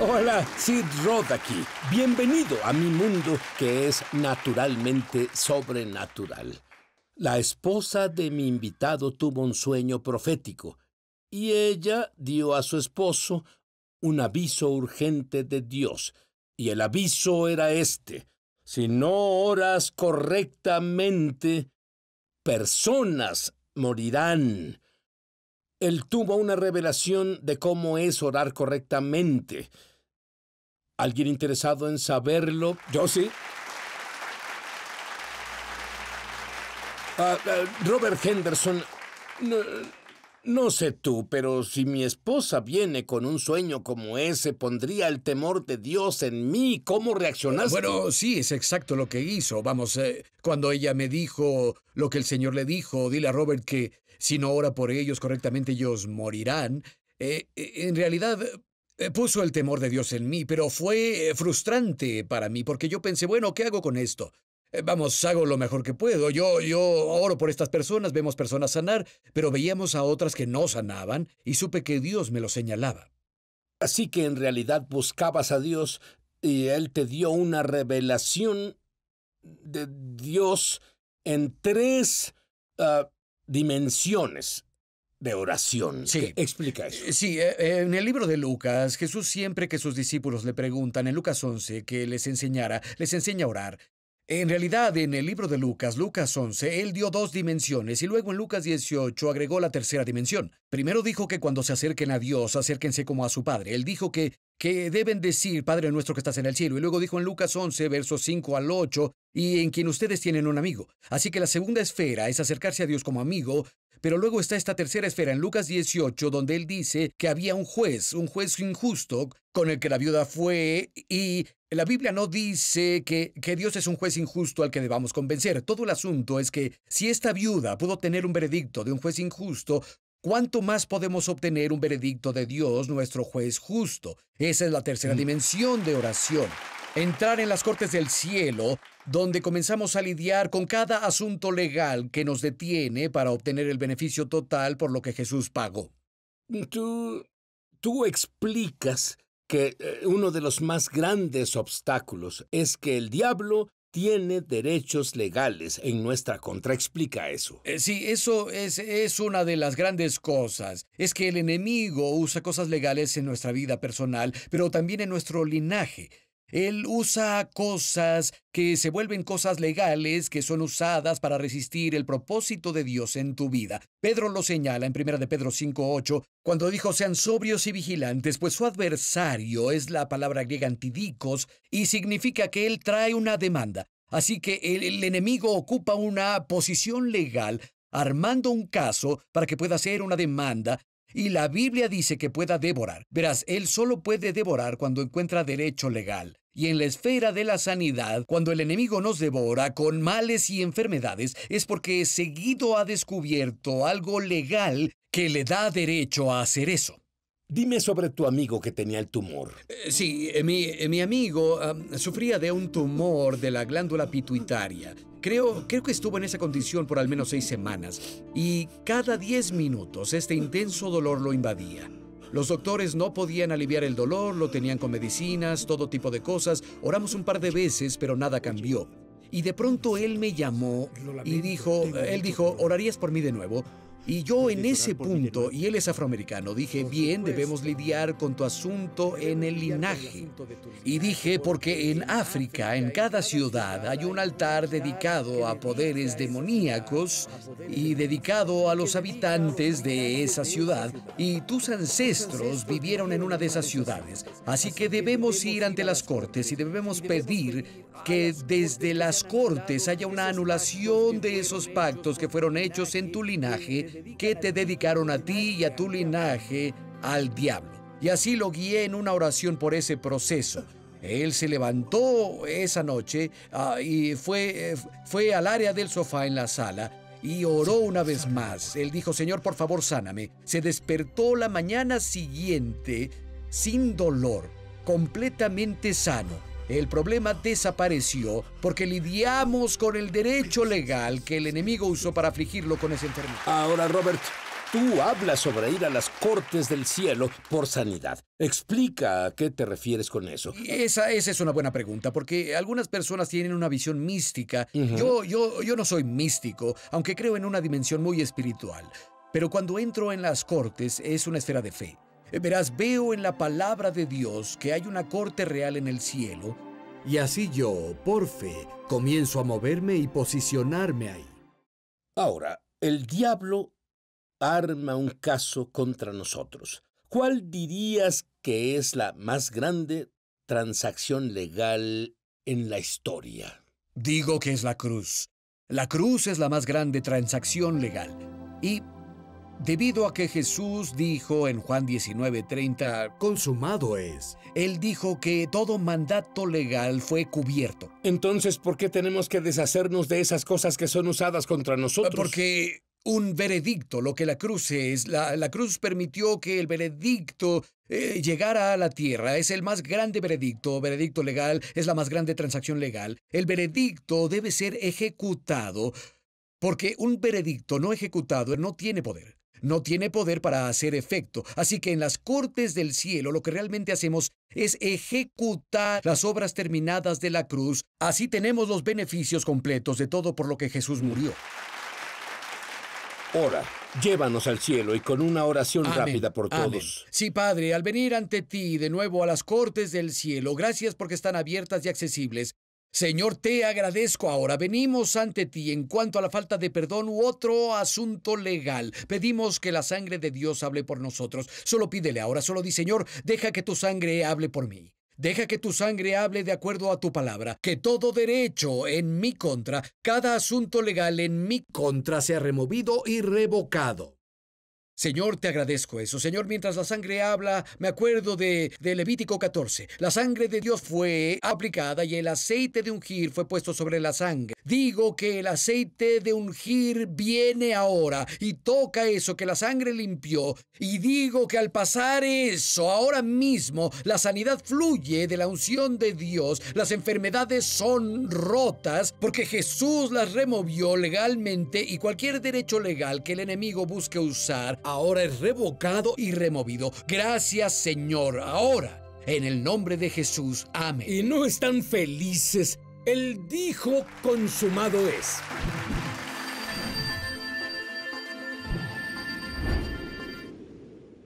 Hola, Sid Rod aquí. Bienvenido a mi mundo que es naturalmente sobrenatural. La esposa de mi invitado tuvo un sueño profético y ella dio a su esposo un aviso urgente de Dios. Y el aviso era este. Si no oras correctamente, personas morirán. Él tuvo una revelación de cómo es orar correctamente. ¿Alguien interesado en saberlo? Yo sí. Ah, ah, Robert Henderson, no, sé tú, pero si mi esposa viene con un sueño como ese, pondría el temor de Dios en mí. ¿Cómo reaccionaste? Bueno, sí, es exacto lo que hizo. Vamos, eh, cuando ella me dijo lo que el Señor le dijo, dile a Robert que si no ora por ellos correctamente, ellos morirán. Eh, eh, en realidad, puso el temor de Dios en mí, pero fue frustrante para mí, porque yo pensé, bueno, ¿qué hago con esto? Eh, vamos, hago lo mejor que puedo. Yo, yo oro por estas personas, vemos personas sanar, pero veíamos a otras que no sanaban y supe que Dios me lo señalaba. Así que en realidad buscabas a Dios y Él te dio una revelación de Dios en tres ah, dimensiones de oración. Sí. Explica eso. Sí, eh, en el libro de Lucas, Jesús siempre que sus discípulos le preguntan en Lucas 11 que les enseñara, les enseña a orar. En realidad, en el libro de Lucas, Lucas 11, él dio dos dimensiones y luego en Lucas 18 agregó la tercera dimensión. Primero dijo que cuando se acerquen a Dios, acérquense como a su Padre. Él dijo que, que deben decir, Padre nuestro que estás en el cielo. Y luego dijo en Lucas 11, versos 5 al 8, y en quien ustedes tienen un amigo. Así que la segunda esfera es acercarse a Dios como amigo, pero luego está esta tercera esfera en Lucas 18, donde él dice que había un juez, un juez injusto, con el que la viuda fue, y la Biblia no dice que, que, Dios es un juez injusto al que debamos convencer. Todo el asunto es que si esta viuda pudo tener un veredicto de un juez injusto, ¿cuánto más podemos obtener un veredicto de Dios, nuestro juez justo? Esa es la tercera mm. dimensión de oración. Entrar en las cortes del cielo, donde comenzamos a lidiar con cada asunto legal que nos detiene para obtener el beneficio total por lo que Jesús pagó. Tú, tú explicas que eh, uno de los más grandes obstáculos es que el diablo tiene derechos legales en nuestra contra. Explica eso. Eh, sí, eso es, es una de las grandes cosas. Es que el enemigo usa cosas legales en nuestra vida personal, pero también en nuestro linaje. Él usa cosas que se vuelven cosas legales que son usadas para resistir el propósito de Dios en tu vida. Pedro lo señala en 1 de Pedro 5:8 cuando dijo sean sobrios y vigilantes, pues su adversario es la palabra griega antidicos y significa que él trae una demanda. Así que el, el enemigo ocupa una posición legal armando un caso para que pueda hacer una demanda y la Biblia dice que pueda devorar. Verás, él solo puede devorar cuando encuentra derecho legal. Y en la esfera de la sanidad, cuando el enemigo nos devora con males y enfermedades, es porque seguido ha descubierto algo legal que le da derecho a hacer eso. Dime sobre tu amigo que tenía el tumor. Eh, sí, eh, mi, eh, mi amigo sufría de un tumor de la glándula pituitaria. Creo, creo que estuvo en esa condición por al menos seis semanas. Y cada diez minutos este intenso dolor lo invadía. Los doctores no podían aliviar el dolor, lo tenían con medicinas, todo tipo de cosas. Oramos un par de veces, pero nada cambió. Y de pronto él me llamó y dijo, él dijo, ¿orarías por mí de nuevo? Y yo en ese punto, y él es afroamericano, dije, bien, debemos lidiar con tu asunto en el linaje. Y dije, porque en África, en cada ciudad, hay un altar dedicado a poderes demoníacos y dedicado a los habitantes de esa ciudad, y tus ancestros vivieron en una de esas ciudades. Así que debemos ir ante las cortes y debemos pedir que desde las cortes haya una anulación de esos pactos que fueron hechos en tu linaje que te dedicaron a ti y a tu linaje al diablo. Y así lo guié en una oración por ese proceso. Él se levantó esa noche ah, y fue, fue al área del sofá en la sala y oró una vez más. Él dijo, Señor, por favor, sáname. Se despertó la mañana siguiente sin dolor, completamente sano. El problema desapareció porque lidiamos con el derecho legal que el enemigo usó para afligirlo con esa enfermedad. Ahora, Robert, Tú hablas sobre ir a las cortes del cielo por sanidad. Explica a qué te refieres con eso. Esa, esa es una buena pregunta, porque algunas personas tienen una visión mística. yo, yo, yo no soy místico, aunque creo en una dimensión muy espiritual. Pero cuando entro en las cortes es una esfera de fe. Verás, veo en la palabra de Dios que hay una corte real en el cielo. Y así yo, por fe, comienzo a moverme y posicionarme ahí. Ahora, el diablo arma un caso contra nosotros. ¿Cuál dirías que es la más grande transacción legal en la historia? Digo que es la cruz. La cruz es la más grande transacción legal. Y debido a que Jesús dijo en Juan 19:30, consumado es, él dijo que todo mandato legal fue cubierto. Entonces, ¿por qué tenemos que deshacernos de esas cosas que son usadas contra nosotros? Porque un veredicto, lo que la cruz es. La, cruz permitió que el veredicto eh, llegara a la tierra. Es el más grande veredicto, veredicto legal, es la más grande transacción legal. El veredicto debe ser ejecutado porque un veredicto no ejecutado no tiene poder. No tiene poder para hacer efecto. Así que en las cortes del cielo lo que realmente hacemos es ejecutar las obras terminadas de la cruz. Así tenemos los beneficios completos de todo por lo que Jesús murió. Ora, llévanos al cielo y con una oración rápida por todos. Sí, Padre, al venir ante ti de nuevo a las cortes del cielo, gracias porque están abiertas y accesibles. Señor, te agradezco ahora. Venimos ante ti en cuanto a la falta de perdón u otro asunto legal. Pedimos que la sangre de Dios hable por nosotros. Solo pídele ahora, solo di, Señor, deja que tu sangre hable por mí. Deja que tu sangre hable de acuerdo a tu palabra, que todo derecho en mi contra, cada asunto legal en mi contra sea removido y revocado. Señor, te agradezco eso. Señor, mientras la sangre habla, me acuerdo de, de, Levítico 14. La sangre de Dios fue aplicada y el aceite de ungir fue puesto sobre la sangre. Digo que el aceite de ungir viene ahora y toca eso que la sangre limpió. Y digo que al pasar eso, ahora mismo, la sanidad fluye de la unción de Dios. Las enfermedades son rotas porque Jesús las removió legalmente y cualquier derecho legal que el enemigo busque usar ahora es revocado y removido. Gracias Señor, ahora. En el nombre de Jesús. Amén. Y no están felices. Él dijo, consumado es.